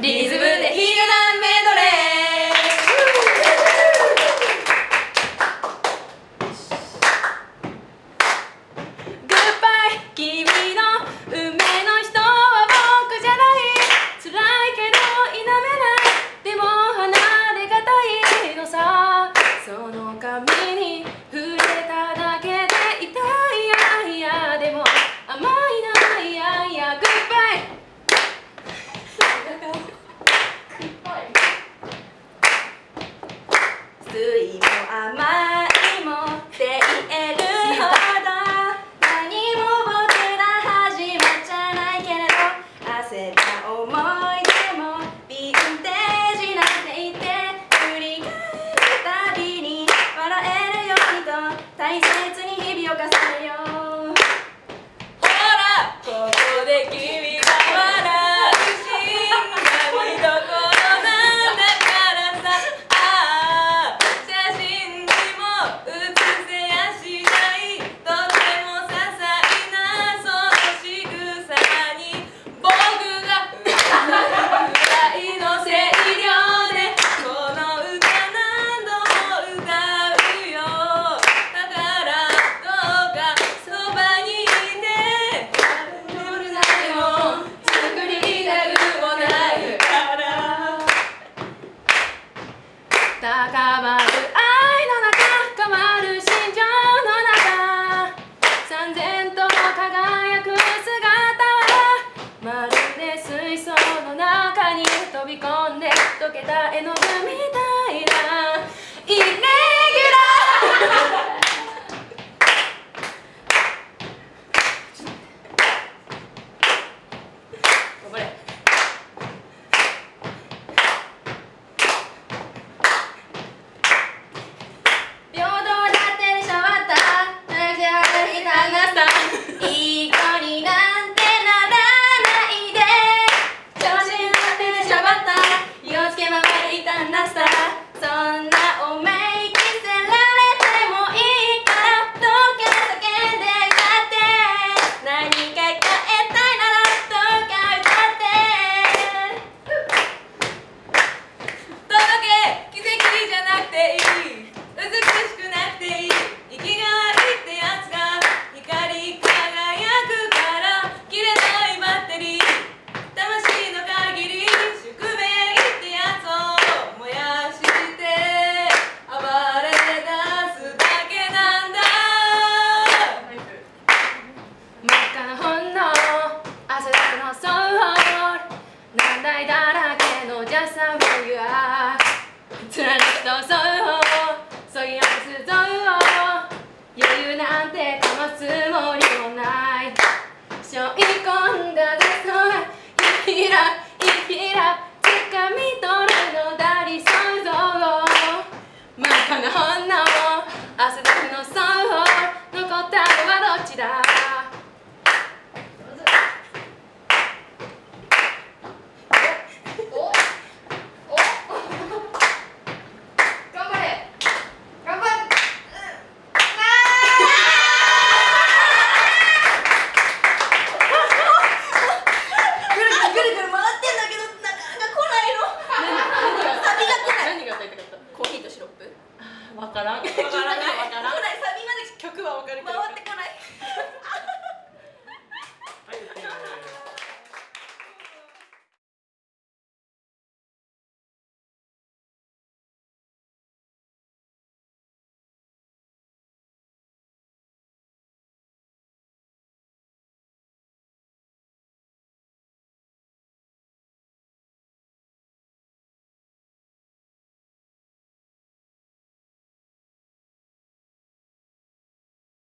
リズムでヒールダンス alegria. 高まる愛の中変わる心情の中三千と輝く姿はまるで水槽の中に飛び込んで溶けた絵の具さん you are 貫そぎ落とすう発余裕なんてかますつもりもない。可能。我